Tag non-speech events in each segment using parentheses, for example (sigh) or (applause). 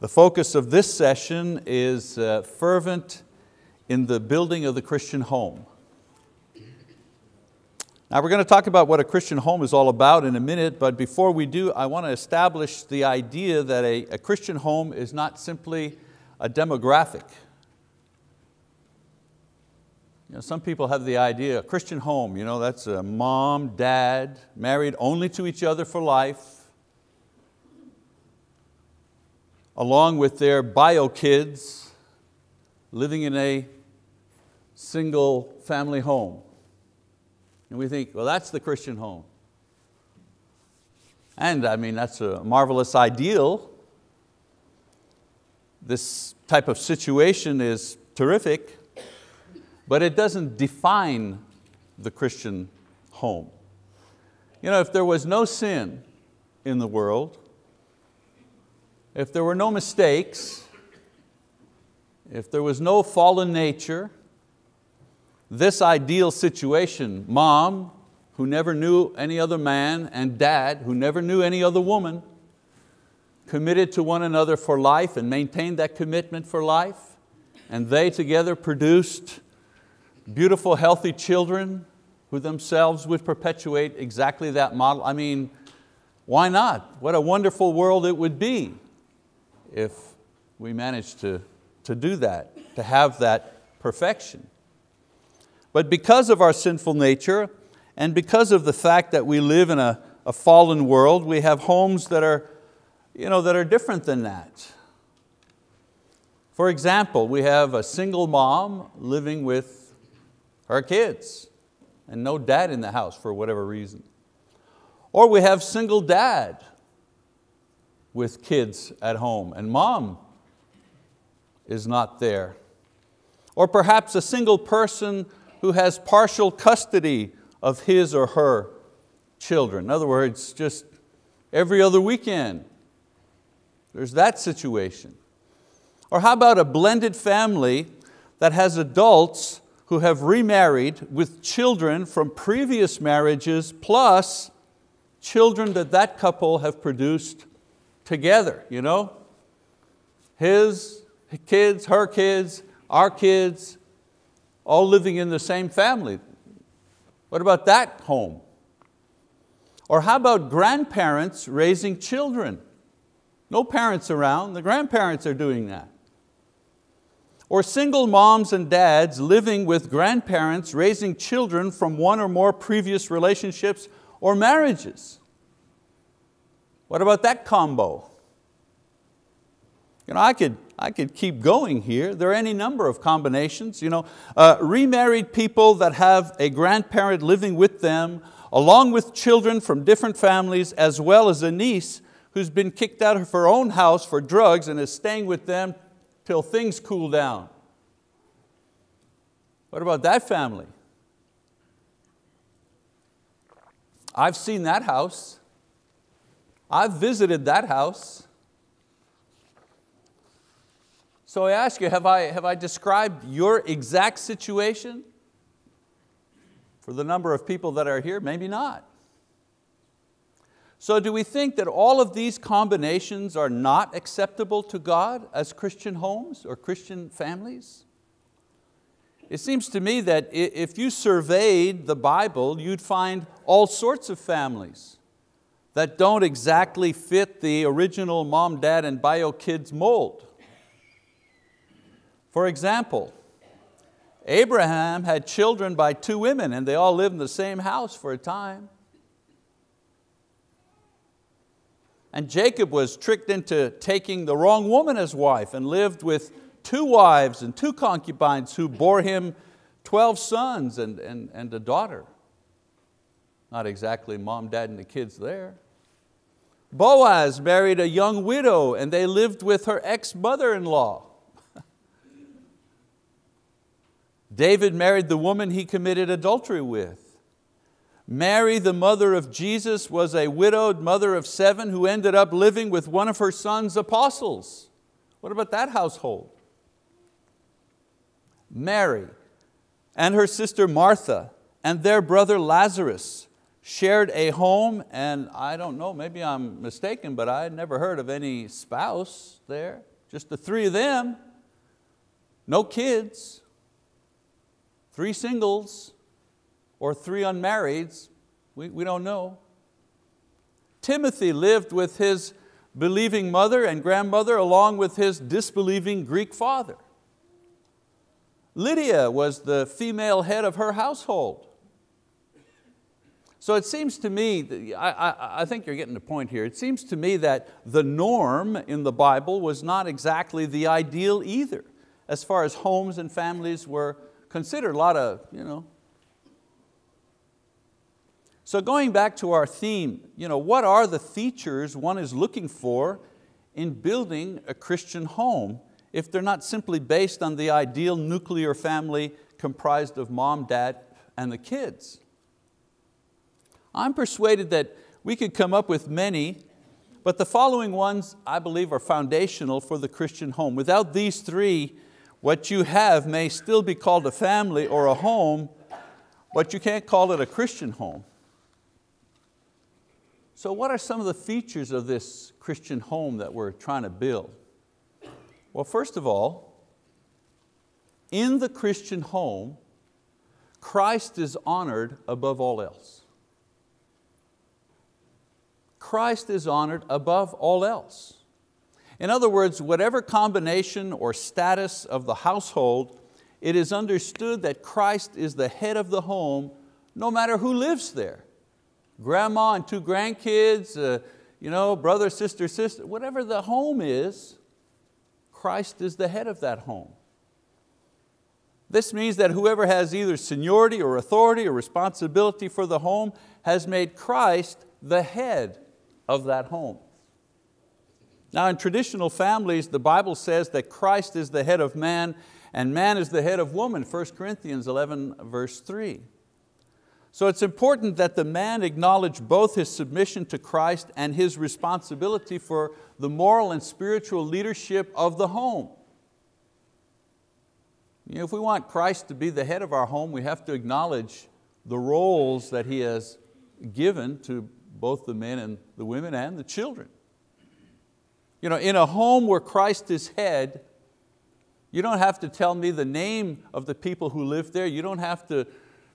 The focus of this session is uh, fervent in the building of the Christian home. Now we're going to talk about what a Christian home is all about in a minute, but before we do, I want to establish the idea that a, a Christian home is not simply a demographic. You know, some people have the idea, a Christian home, you know, that's a mom, dad, married only to each other for life, along with their bio kids, living in a single family home. And we think, well, that's the Christian home. And I mean, that's a marvelous ideal. This type of situation is terrific, but it doesn't define the Christian home. You know, if there was no sin in the world, if there were no mistakes, if there was no fallen nature, this ideal situation, mom who never knew any other man and dad who never knew any other woman, committed to one another for life and maintained that commitment for life, and they together produced beautiful, healthy children who themselves would perpetuate exactly that model. I mean, why not? What a wonderful world it would be if we manage to, to do that, to have that perfection. But because of our sinful nature and because of the fact that we live in a, a fallen world, we have homes that are, you know, that are different than that. For example, we have a single mom living with her kids and no dad in the house for whatever reason. Or we have single dad with kids at home and mom is not there. Or perhaps a single person who has partial custody of his or her children. In other words, just every other weekend. There's that situation. Or how about a blended family that has adults who have remarried with children from previous marriages plus children that that couple have produced together, you know? His kids, her kids, our kids, all living in the same family. What about that home? Or how about grandparents raising children? No parents around, the grandparents are doing that. Or single moms and dads living with grandparents raising children from one or more previous relationships or marriages. What about that combo? You know, I could I could keep going here. There are any number of combinations. You know, uh, remarried people that have a grandparent living with them, along with children from different families, as well as a niece who's been kicked out of her own house for drugs and is staying with them till things cool down. What about that family? I've seen that house. I've visited that house. So I ask you, have I, have I described your exact situation? For the number of people that are here, maybe not. So do we think that all of these combinations are not acceptable to God as Christian homes or Christian families? It seems to me that if you surveyed the Bible, you'd find all sorts of families that don't exactly fit the original mom, dad, and bio kids mold. For example, Abraham had children by two women and they all lived in the same house for a time. And Jacob was tricked into taking the wrong woman as wife and lived with two wives and two concubines who bore him 12 sons and, and, and a daughter. Not exactly mom, dad, and the kids there. Boaz married a young widow and they lived with her ex-mother-in-law. (laughs) David married the woman he committed adultery with. Mary, the mother of Jesus, was a widowed mother of seven who ended up living with one of her son's apostles. What about that household? Mary and her sister Martha and their brother Lazarus shared a home, and I don't know, maybe I'm mistaken, but I never heard of any spouse there, just the three of them, no kids, three singles, or three unmarrieds, we, we don't know. Timothy lived with his believing mother and grandmother along with his disbelieving Greek father. Lydia was the female head of her household. So it seems to me, I, I, I, think you're getting the point here, it seems to me that the norm in the Bible was not exactly the ideal either, as far as homes and families were considered. A lot of, you know. So going back to our theme, you know, what are the features one is looking for in building a Christian home if they're not simply based on the ideal nuclear family comprised of mom, dad, and the kids? I'm persuaded that we could come up with many, but the following ones I believe are foundational for the Christian home. Without these three, what you have may still be called a family or a home, but you can't call it a Christian home. So what are some of the features of this Christian home that we're trying to build? Well, first of all, in the Christian home, Christ is honored above all else. Christ is honored above all else. In other words, whatever combination or status of the household, it is understood that Christ is the head of the home no matter who lives there. Grandma and two grandkids, uh, you know, brother, sister, sister, whatever the home is, Christ is the head of that home. This means that whoever has either seniority or authority or responsibility for the home has made Christ the head of that home. Now in traditional families, the Bible says that Christ is the head of man and man is the head of woman, 1 Corinthians 11 verse 3. So it's important that the man acknowledge both his submission to Christ and his responsibility for the moral and spiritual leadership of the home. You know, if we want Christ to be the head of our home, we have to acknowledge the roles that He has given to both the men and the women and the children. You know, in a home where Christ is head, you don't have to tell me the name of the people who live there. You don't have to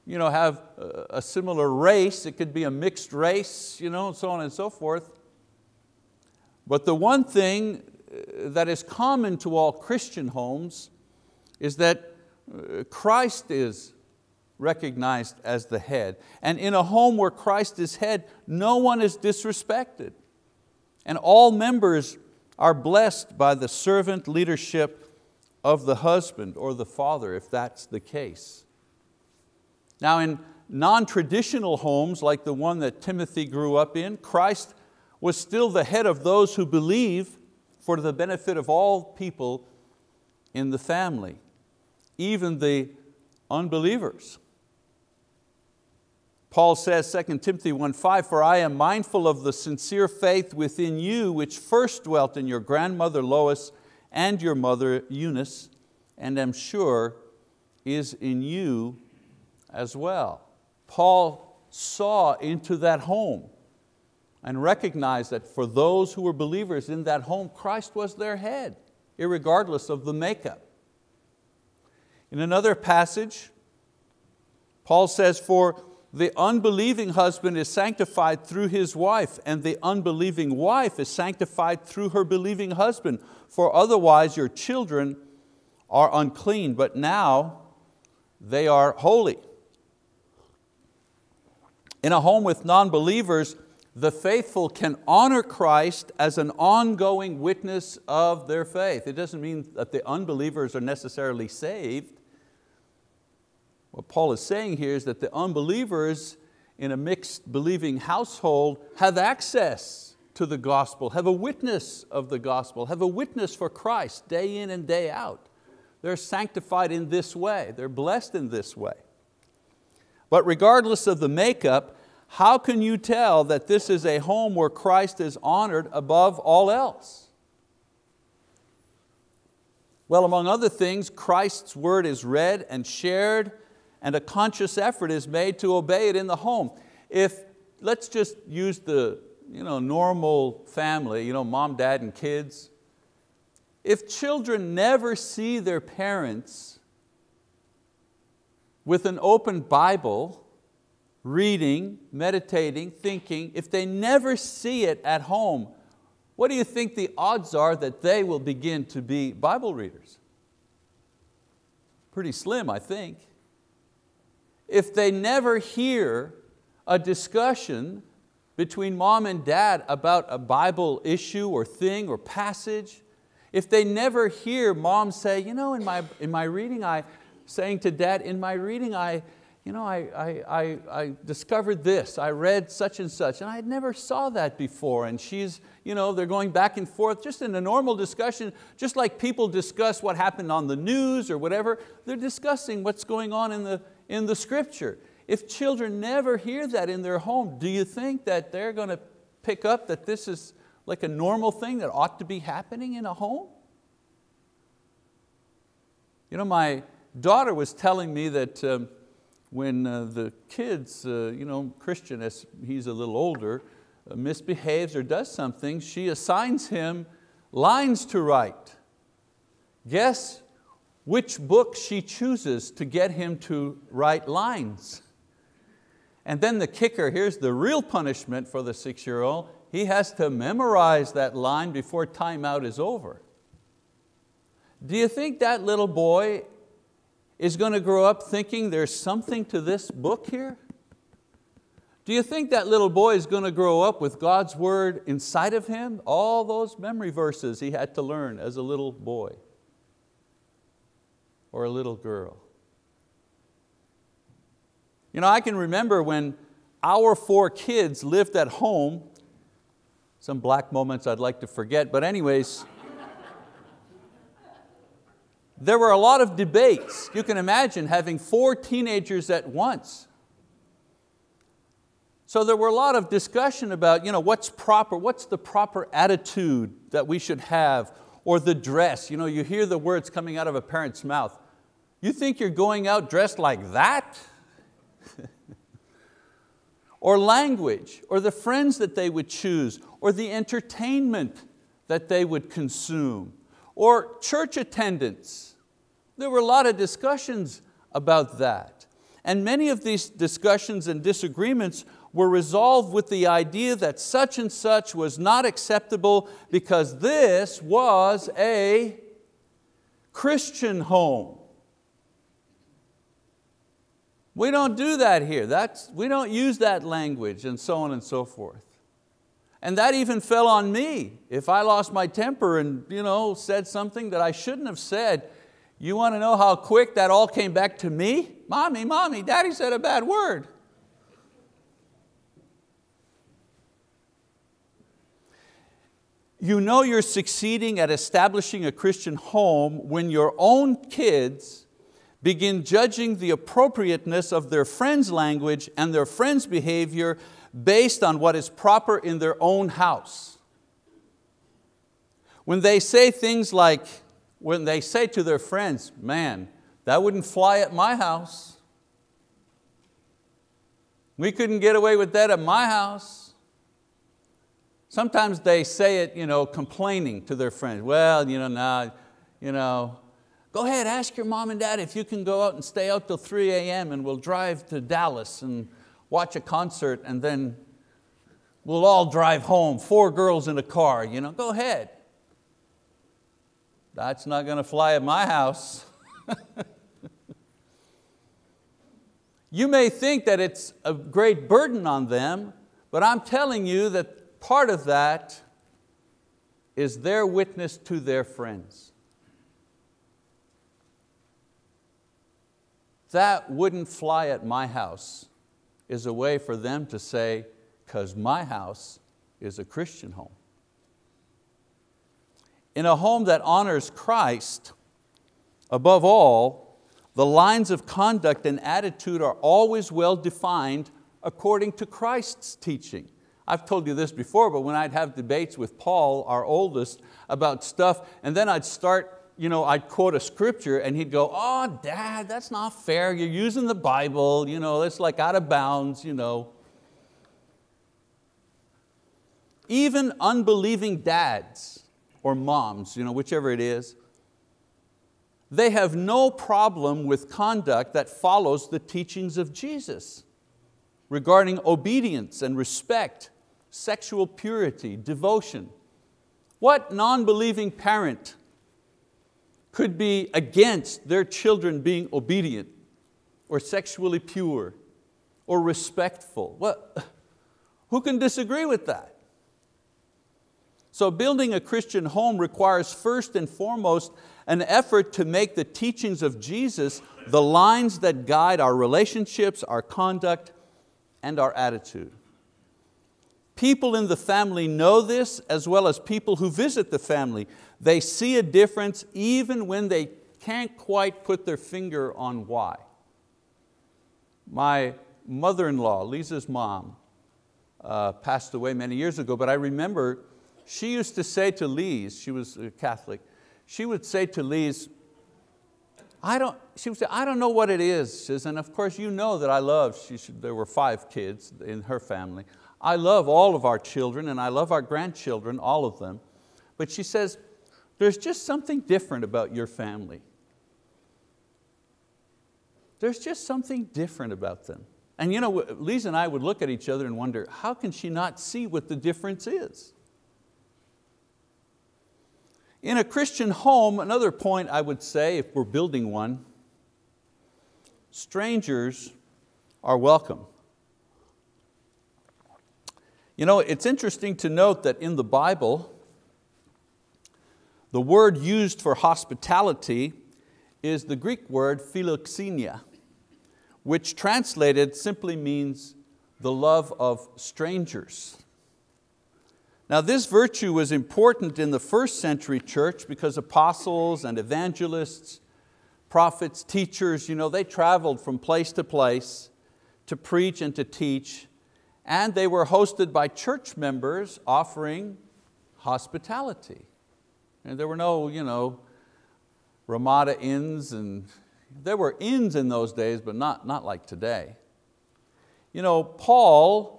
you know, have a similar race. It could be a mixed race, you know, and so on and so forth. But the one thing uh, that is common to all Christian homes is that uh, Christ is recognized as the head. And in a home where Christ is head, no one is disrespected. And all members are blessed by the servant leadership of the husband or the father, if that's the case. Now in non-traditional homes like the one that Timothy grew up in, Christ was still the head of those who believe for the benefit of all people in the family, even the unbelievers. Paul says, 2 Timothy 1.5, For I am mindful of the sincere faith within you which first dwelt in your grandmother Lois and your mother Eunice, and am sure is in you as well. Paul saw into that home and recognized that for those who were believers in that home, Christ was their head, regardless of the makeup. In another passage, Paul says, for the unbelieving husband is sanctified through his wife, and the unbelieving wife is sanctified through her believing husband, for otherwise your children are unclean, but now they are holy. In a home with non-believers, the faithful can honor Christ as an ongoing witness of their faith. It doesn't mean that the unbelievers are necessarily saved, what Paul is saying here is that the unbelievers in a mixed believing household have access to the gospel, have a witness of the gospel, have a witness for Christ day in and day out. They're sanctified in this way, they're blessed in this way. But regardless of the makeup, how can you tell that this is a home where Christ is honored above all else? Well, among other things, Christ's word is read and shared and a conscious effort is made to obey it in the home. If let's just use the you know, normal family, you know, mom, dad, and kids. If children never see their parents with an open Bible, reading, meditating, thinking, if they never see it at home, what do you think the odds are that they will begin to be Bible readers? Pretty slim, I think. If they never hear a discussion between mom and dad about a Bible issue or thing or passage, if they never hear mom say, you know, in my, in my reading, I, saying to dad, in my reading, I, you know, I, I, I, I discovered this, I read such and such, and I had never saw that before. And she's, you know, they're going back and forth just in a normal discussion, just like people discuss what happened on the news or whatever, they're discussing what's going on in the, in the scripture. If children never hear that in their home, do you think that they're going to pick up that this is like a normal thing that ought to be happening in a home? You know, my daughter was telling me that um, when uh, the kids, uh, you know, Christian, as he's a little older, uh, misbehaves or does something, she assigns him lines to write. Guess which book she chooses to get him to write lines. And then the kicker, here's the real punishment for the six-year-old, he has to memorize that line before timeout is over. Do you think that little boy is going to grow up thinking there's something to this book here? Do you think that little boy is going to grow up with God's word inside of him? All those memory verses he had to learn as a little boy or a little girl. You know, I can remember when our four kids lived at home, some black moments I'd like to forget, but anyways, there were a lot of debates. You can imagine having four teenagers at once. So there were a lot of discussion about you know, what's proper, what's the proper attitude that we should have, or the dress. You, know, you hear the words coming out of a parent's mouth. You think you're going out dressed like that? (laughs) or language, or the friends that they would choose, or the entertainment that they would consume, or church attendance there were a lot of discussions about that. And many of these discussions and disagreements were resolved with the idea that such and such was not acceptable because this was a Christian home. We don't do that here. That's, we don't use that language and so on and so forth. And that even fell on me. If I lost my temper and you know, said something that I shouldn't have said, you want to know how quick that all came back to me? Mommy, mommy, daddy said a bad word. You know you're succeeding at establishing a Christian home when your own kids begin judging the appropriateness of their friends' language and their friends' behavior based on what is proper in their own house. When they say things like, when they say to their friends, man, that wouldn't fly at my house. We couldn't get away with that at my house. Sometimes they say it you know, complaining to their friends. Well, you know, now, you know, go ahead, ask your mom and dad if you can go out and stay out till 3 a.m. and we'll drive to Dallas and watch a concert and then we'll all drive home, four girls in a car, you know, go ahead. That's not going to fly at my house. (laughs) you may think that it's a great burden on them, but I'm telling you that part of that is their witness to their friends. That wouldn't fly at my house is a way for them to say, because my house is a Christian home. In a home that honors Christ, above all, the lines of conduct and attitude are always well defined according to Christ's teaching. I've told you this before, but when I'd have debates with Paul, our oldest, about stuff, and then I'd start, you know, I'd quote a scripture and he'd go, oh, dad, that's not fair. You're using the Bible, you know, it's like out of bounds. You know. even unbelieving dads or moms, you know, whichever it is, they have no problem with conduct that follows the teachings of Jesus regarding obedience and respect, sexual purity, devotion. What non-believing parent could be against their children being obedient or sexually pure or respectful? What, who can disagree with that? So building a Christian home requires first and foremost an effort to make the teachings of Jesus the lines that guide our relationships, our conduct, and our attitude. People in the family know this as well as people who visit the family. They see a difference even when they can't quite put their finger on why. My mother-in-law, Lisa's mom, uh, passed away many years ago, but I remember she used to say to Lise, she was a Catholic, she would say to Lise, I don't, she would say, I don't know what it is. Says, and of course you know that I love, she there were five kids in her family. I love all of our children and I love our grandchildren, all of them. But she says, there's just something different about your family. There's just something different about them. And you know, Lisa and I would look at each other and wonder, how can she not see what the difference is? In a Christian home, another point I would say, if we're building one, strangers are welcome. You know, it's interesting to note that in the Bible, the word used for hospitality is the Greek word philoxenia, which translated simply means the love of strangers. Now this virtue was important in the first century church because apostles and evangelists, prophets, teachers, you know, they traveled from place to place to preach and to teach, and they were hosted by church members offering hospitality. And there were no you know, Ramada inns, and there were inns in those days, but not, not like today. You know, Paul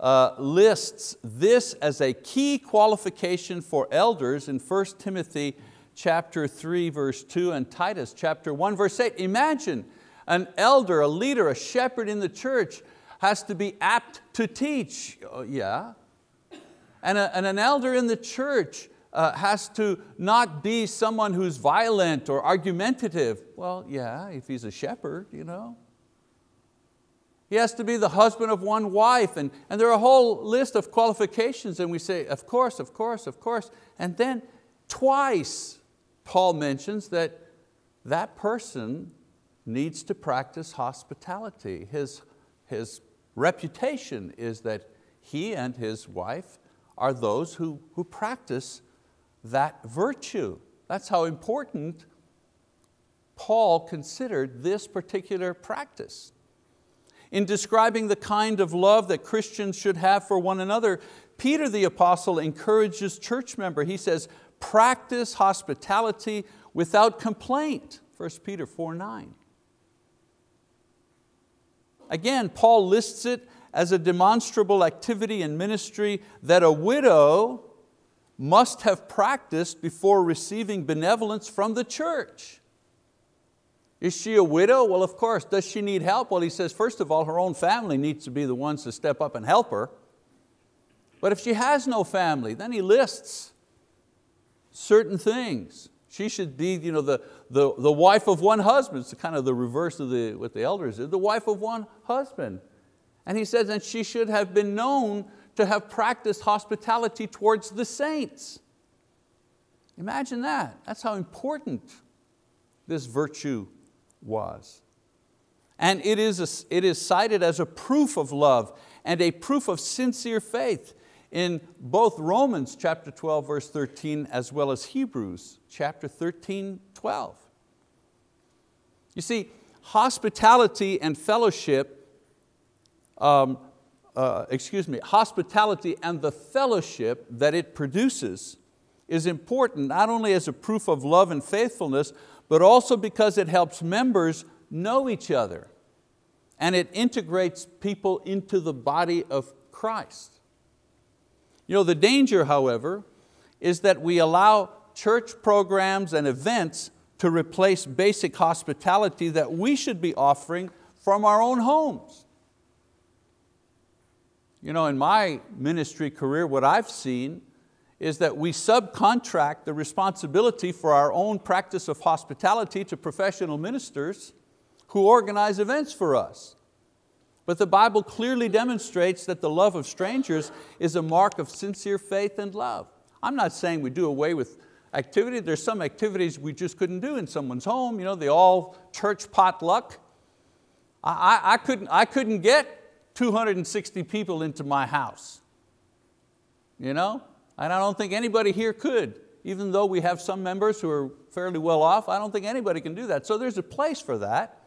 uh, lists this as a key qualification for elders in 1 Timothy chapter 3 verse 2 and Titus chapter 1 verse 8. Imagine an elder, a leader, a shepherd in the church has to be apt to teach. Oh, yeah. And, a, and, an elder in the church uh, has to not be someone who's violent or argumentative. Well, yeah, if he's a shepherd, you know. He has to be the husband of one wife, and, and there are a whole list of qualifications, and we say, of course, of course, of course. And then twice Paul mentions that that person needs to practice hospitality. His, his reputation is that he and his wife are those who, who practice that virtue. That's how important Paul considered this particular practice. In describing the kind of love that Christians should have for one another, Peter the apostle encourages church member. He says, practice hospitality without complaint, 1 Peter 4, 9. Again, Paul lists it as a demonstrable activity in ministry that a widow must have practiced before receiving benevolence from the church. Is she a widow? Well, of course. Does she need help? Well, he says, first of all, her own family needs to be the ones to step up and help her. But if she has no family, then he lists certain things. She should be you know, the, the, the wife of one husband. It's kind of the reverse of the, what the elders did, the wife of one husband. And he says that she should have been known to have practiced hospitality towards the saints. Imagine that. That's how important this virtue was. And it is, a, it is cited as a proof of love and a proof of sincere faith in both Romans chapter 12 verse 13 as well as Hebrews chapter 13, 12. You see, hospitality and fellowship, um, uh, excuse me, hospitality and the fellowship that it produces is important not only as a proof of love and faithfulness, but also because it helps members know each other and it integrates people into the body of Christ. You know, the danger, however, is that we allow church programs and events to replace basic hospitality that we should be offering from our own homes. You know, in my ministry career, what I've seen is that we subcontract the responsibility for our own practice of hospitality to professional ministers who organize events for us. But the Bible clearly demonstrates that the love of strangers is a mark of sincere faith and love. I'm not saying we do away with activity. There's some activities we just couldn't do in someone's home, you know, the all church potluck. I, I, I, couldn't, I couldn't get 260 people into my house. You know? And I don't think anybody here could. Even though we have some members who are fairly well off, I don't think anybody can do that. So there's a place for that.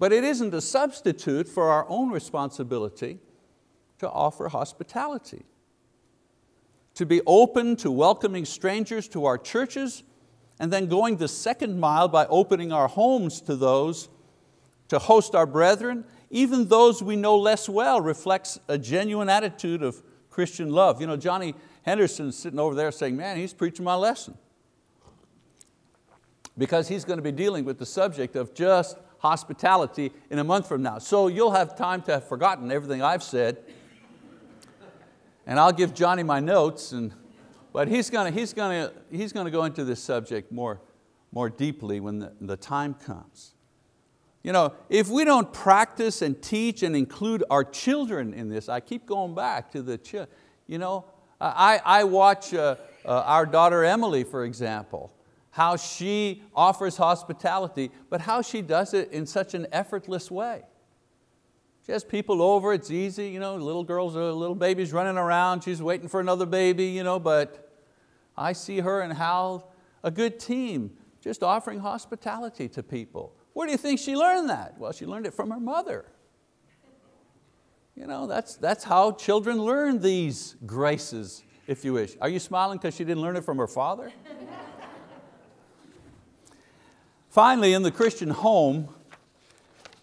But it isn't a substitute for our own responsibility to offer hospitality to be open to welcoming strangers to our churches, and then going the second mile by opening our homes to those, to host our brethren, even those we know less well, reflects a genuine attitude of Christian love. You know, Johnny Henderson's sitting over there saying, man, he's preaching my lesson. Because he's going to be dealing with the subject of just hospitality in a month from now. So you'll have time to have forgotten everything I've said and I'll give Johnny my notes, and, but he's going to, he's going to, he's going to go into this subject more, more deeply when the, the time comes. You know, if we don't practice and teach and include our children in this, I keep going back to the, you know, I, I watch uh, uh, our daughter Emily, for example, how she offers hospitality, but how she does it in such an effortless way. She has people over, it's easy, you know, little girls, uh, little babies running around, she's waiting for another baby, you know, but I see her and Hal, a good team, just offering hospitality to people. Where do you think she learned that? Well, she learned it from her mother. You know, that's, that's how children learn these graces, if you wish. Are you smiling because she didn't learn it from her father? (laughs) Finally, in the Christian home,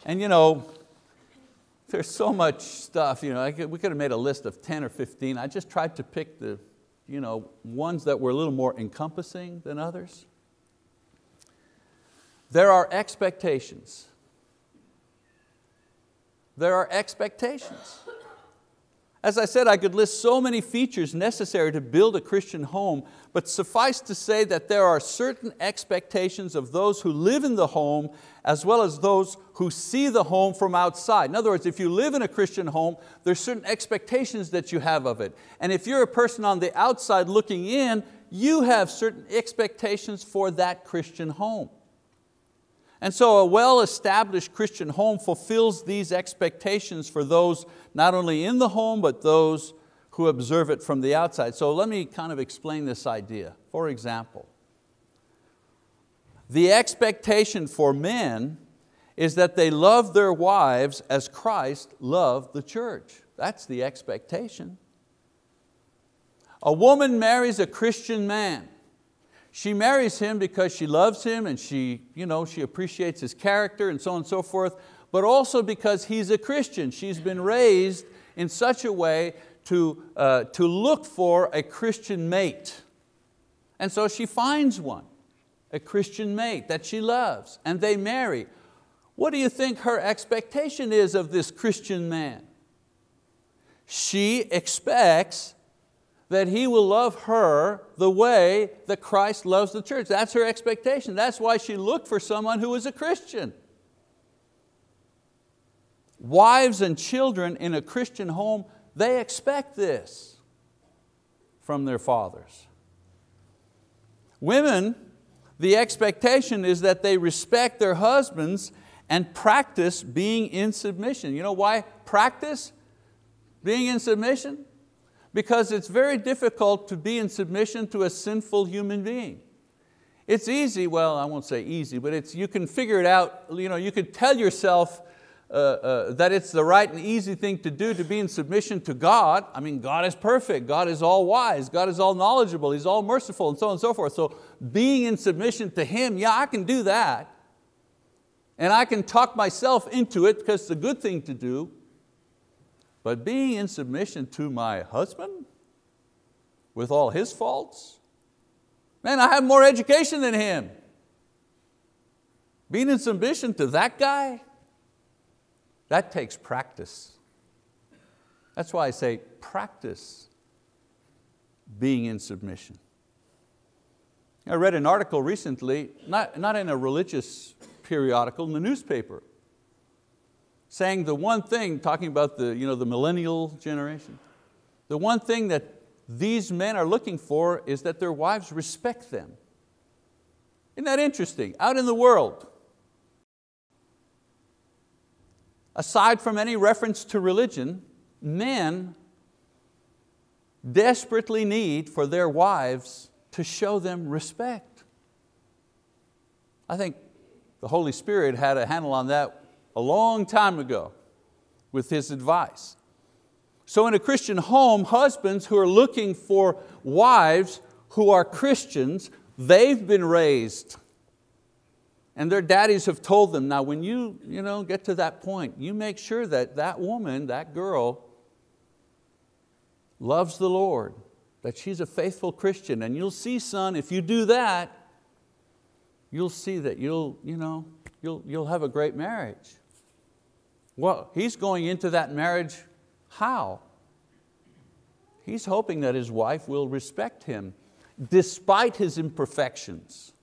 and you know, there's so much stuff, you know, could, we could have made a list of 10 or 15. I just tried to pick the you know, ones that were a little more encompassing than others. There are expectations. There are expectations. As I said, I could list so many features necessary to build a Christian home, but suffice to say that there are certain expectations of those who live in the home as well as those who see the home from outside. In other words, if you live in a Christian home, there's certain expectations that you have of it. And if you're a person on the outside looking in, you have certain expectations for that Christian home. And so a well-established Christian home fulfills these expectations for those not only in the home, but those who observe it from the outside. So let me kind of explain this idea. For example, the expectation for men is that they love their wives as Christ loved the church. That's the expectation. A woman marries a Christian man. She marries him because she loves him and she, you know, she appreciates his character and so on and so forth, but also because he's a Christian. She's been raised in such a way to, uh, to look for a Christian mate. And so she finds one, a Christian mate that she loves, and they marry. What do you think her expectation is of this Christian man? She expects that he will love her the way that Christ loves the church. That's her expectation. That's why she looked for someone who was a Christian. Wives and children in a Christian home, they expect this from their fathers. Women, the expectation is that they respect their husbands and practice being in submission. You know why practice being in submission? Because it's very difficult to be in submission to a sinful human being. It's easy, well, I won't say easy, but it's, you can figure it out, you, know, you can tell yourself uh, uh, that it's the right and easy thing to do to be in submission to God. I mean, God is perfect, God is all wise, God is all knowledgeable, He's all merciful, and so on and so forth. So being in submission to Him, yeah, I can do that. And I can talk myself into it because it's a good thing to do. But being in submission to my husband, with all his faults. Man, I have more education than him. Being in submission to that guy, that takes practice. That's why I say practice being in submission. I read an article recently, not, not in a religious periodical, in the newspaper, saying the one thing, talking about the, you know, the millennial generation, the one thing that these men are looking for is that their wives respect them. Isn't that interesting? Out in the world, aside from any reference to religion, men desperately need for their wives to show them respect. I think the Holy Spirit had a handle on that a long time ago with His advice. So in a Christian home, husbands who are looking for wives who are Christians, they've been raised and their daddies have told them, now when you, you know, get to that point, you make sure that that woman, that girl, loves the Lord, that she's a faithful Christian. And you'll see, son, if you do that, you'll see that you'll, you know, you'll, you'll have a great marriage. Well, he's going into that marriage how? He's hoping that his wife will respect him despite his imperfections.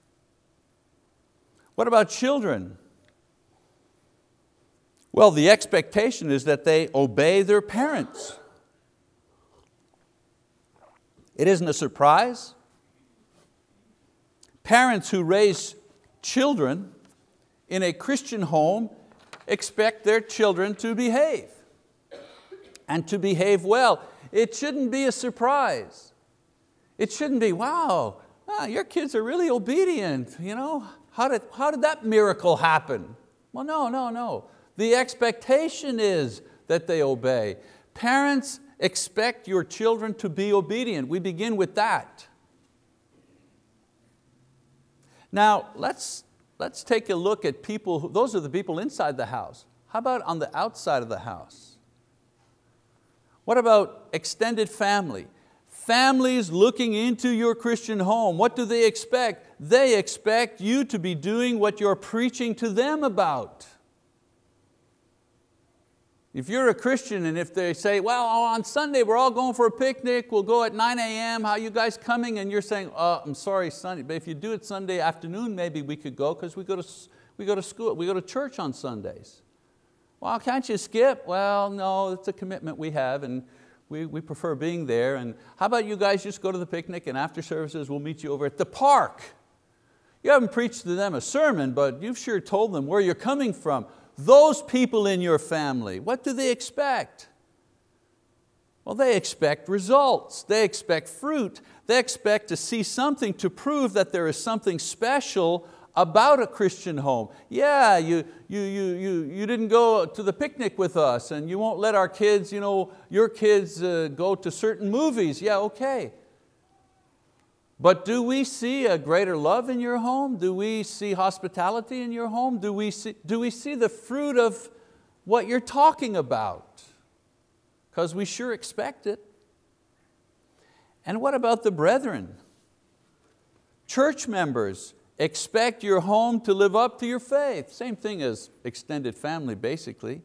What about children? Well, the expectation is that they obey their parents. It isn't a surprise. Parents who raise children in a Christian home expect their children to behave and to behave well. It shouldn't be a surprise. It shouldn't be, wow, ah, your kids are really obedient. You know? how, did, how did that miracle happen? Well, no, no, no. The expectation is that they obey. Parents expect your children to be obedient. We begin with that. Now, let's, let's take a look at people, who, those are the people inside the house. How about on the outside of the house? What about extended family? Families looking into your Christian home, what do they expect? They expect you to be doing what you're preaching to them about. If you're a Christian and if they say, well, oh, on Sunday we're all going for a picnic, we'll go at 9 a.m., how you guys coming? And you're saying, oh, I'm sorry, Sunday, but if you do it Sunday afternoon, maybe we could go because we, go to, we go to school, we go to church on Sundays. Well, can't you skip? Well, no, it's a commitment we have and we, we prefer being there. And how about you guys just go to the picnic and after services we'll meet you over at the park. You haven't preached to them a sermon, but you've sure told them where you're coming from. Those people in your family, what do they expect? Well, they expect results, they expect fruit, they expect to see something to prove that there is something special about a Christian home. Yeah, you, you, you, you, you didn't go to the picnic with us and you won't let our kids, you know, your kids uh, go to certain movies. Yeah, okay. But do we see a greater love in your home? Do we see hospitality in your home? Do we see, do we see the fruit of what you're talking about? Because we sure expect it. And what about the brethren? Church members expect your home to live up to your faith. Same thing as extended family, basically.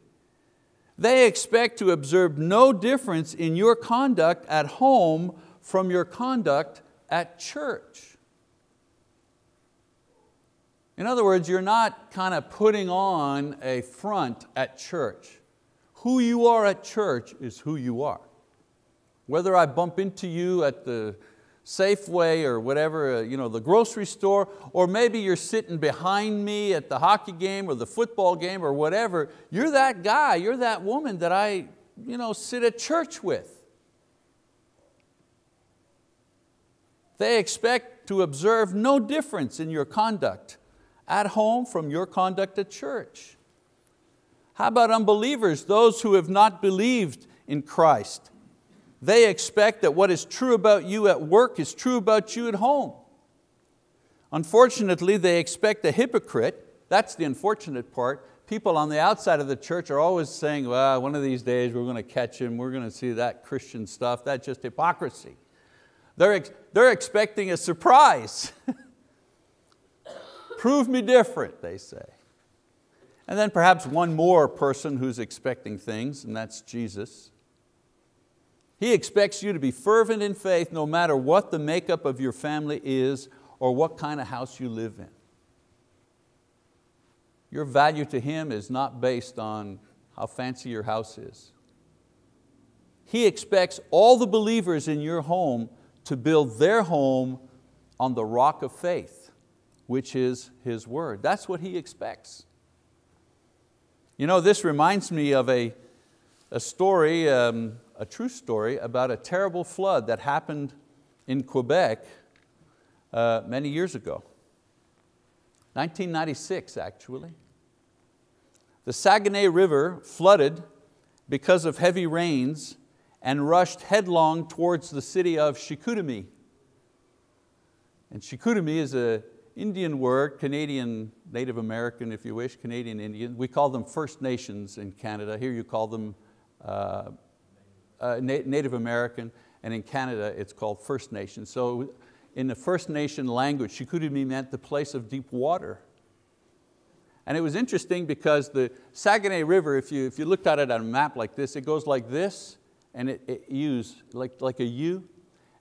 They expect to observe no difference in your conduct at home from your conduct at church. In other words, you're not kind of putting on a front at church. Who you are at church is who you are. Whether I bump into you at the Safeway or whatever, uh, you know, the grocery store, or maybe you're sitting behind me at the hockey game or the football game or whatever, you're that guy, you're that woman that I you know, sit at church with. They expect to observe no difference in your conduct at home from your conduct at church. How about unbelievers, those who have not believed in Christ? They expect that what is true about you at work is true about you at home. Unfortunately, they expect a hypocrite, that's the unfortunate part. People on the outside of the church are always saying, well, one of these days we're going to catch him, we're going to see that Christian stuff, that's just hypocrisy. They're, they're expecting a surprise. (laughs) Prove me different, they say. And then perhaps one more person who's expecting things, and that's Jesus. He expects you to be fervent in faith no matter what the makeup of your family is or what kind of house you live in. Your value to Him is not based on how fancy your house is. He expects all the believers in your home to build their home on the rock of faith, which is His word. That's what He expects. You know, this reminds me of a, a story, um, a true story about a terrible flood that happened in Quebec uh, many years ago. 1996 actually. The Saguenay River flooded because of heavy rains and rushed headlong towards the city of Chicoutimi. And Chicoutimi is an Indian word, Canadian, Native American if you wish, Canadian Indian. We call them First Nations in Canada. Here you call them uh, uh, Native American, and in Canada it's called First Nation. So in the First Nation language, Chicoutimi meant the place of deep water. And it was interesting because the Saguenay River, if you, if you looked at it on a map like this, it goes like this, and it, it U's, like, like a U.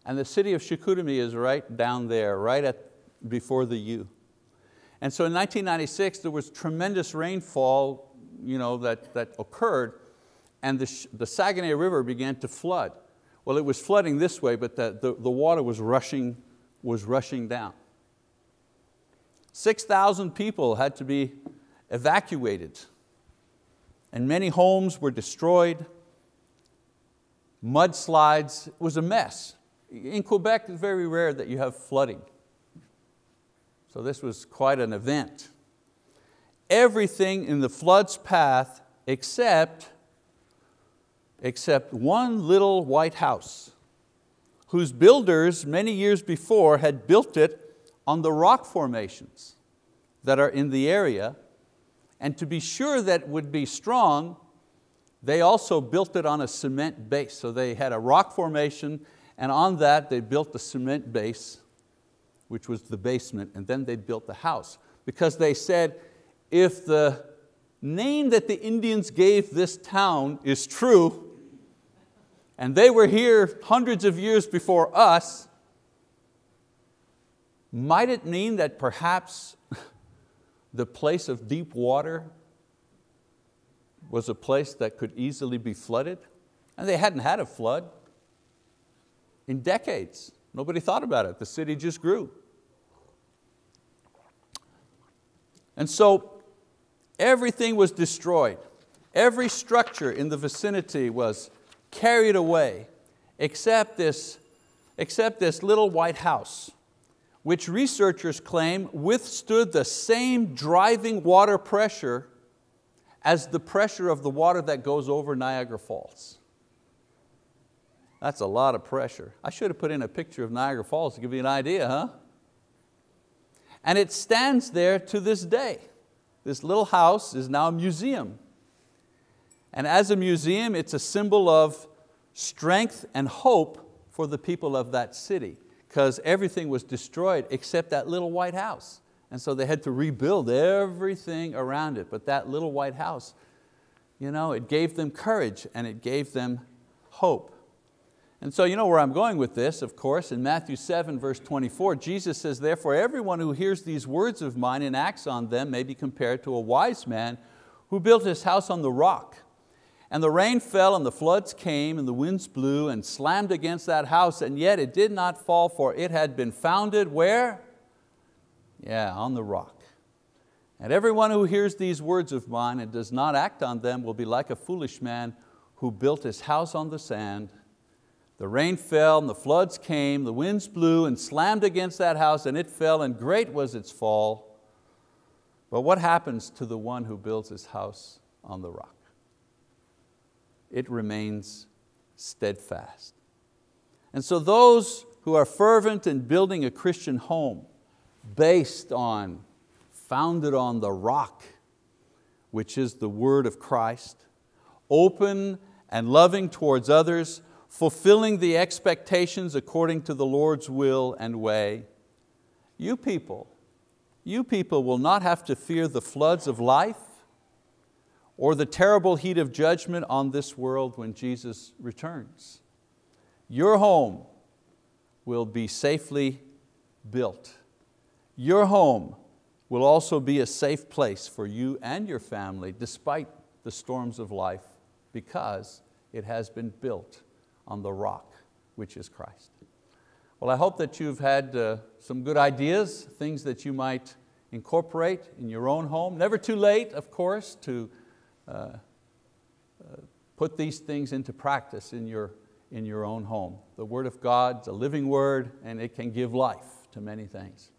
And the city of Chicoutimi is right down there, right at, before the U. And so in 1996, there was tremendous rainfall you know, that, that occurred, and the, the Saguenay River began to flood. Well, it was flooding this way, but the, the, the water was rushing, was rushing down. 6,000 people had to be evacuated, and many homes were destroyed mudslides, was a mess. In Quebec, it's very rare that you have flooding. So this was quite an event. Everything in the flood's path except, except one little white house whose builders many years before had built it on the rock formations that are in the area and to be sure that would be strong, they also built it on a cement base. So they had a rock formation and on that they built the cement base, which was the basement, and then they built the house. Because they said, if the name that the Indians gave this town is true, and they were here hundreds of years before us, might it mean that perhaps (laughs) the place of deep water was a place that could easily be flooded. And they hadn't had a flood in decades. Nobody thought about it. The city just grew. And so everything was destroyed. Every structure in the vicinity was carried away except this, except this little white house, which researchers claim withstood the same driving water pressure as the pressure of the water that goes over Niagara Falls. That's a lot of pressure. I should have put in a picture of Niagara Falls to give you an idea, huh? And it stands there to this day. This little house is now a museum. And as a museum, it's a symbol of strength and hope for the people of that city because everything was destroyed except that little white house. And so they had to rebuild everything around it. But that little white house, you know, it gave them courage and it gave them hope. And so you know where I'm going with this, of course, in Matthew 7 verse 24, Jesus says, therefore everyone who hears these words of mine and acts on them may be compared to a wise man who built his house on the rock. And the rain fell and the floods came and the winds blew and slammed against that house and yet it did not fall for it had been founded where? Yeah, on the rock. And everyone who hears these words of mine and does not act on them will be like a foolish man who built his house on the sand. The rain fell and the floods came, the winds blew and slammed against that house and it fell and great was its fall. But what happens to the one who builds his house on the rock? It remains steadfast. And so those who are fervent in building a Christian home, based on, founded on the rock, which is the word of Christ, open and loving towards others, fulfilling the expectations according to the Lord's will and way, you people, you people will not have to fear the floods of life or the terrible heat of judgment on this world when Jesus returns. Your home will be safely built. Your home will also be a safe place for you and your family despite the storms of life because it has been built on the rock, which is Christ. Well, I hope that you've had uh, some good ideas, things that you might incorporate in your own home. Never too late, of course, to uh, uh, put these things into practice in your, in your own home. The word of God's a living word and it can give life to many things.